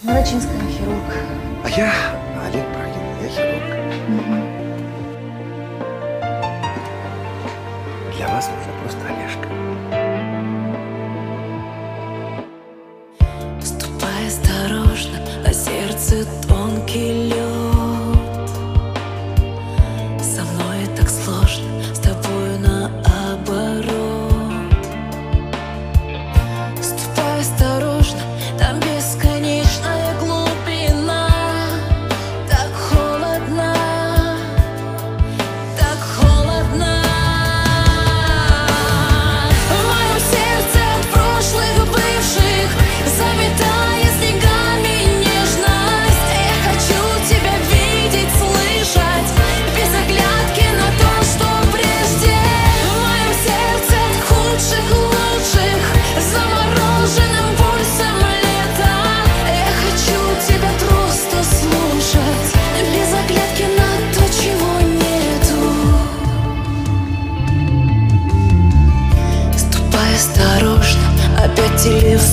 Нарочинская хирург. А я Олег Брагин, я хирург. Для вас можно просто Олежка.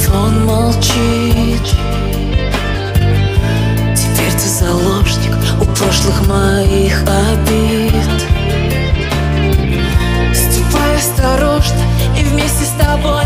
телефон молчит. Теперь ты заложник у прошлых моих обид. Ступай осторожно и вместе с тобой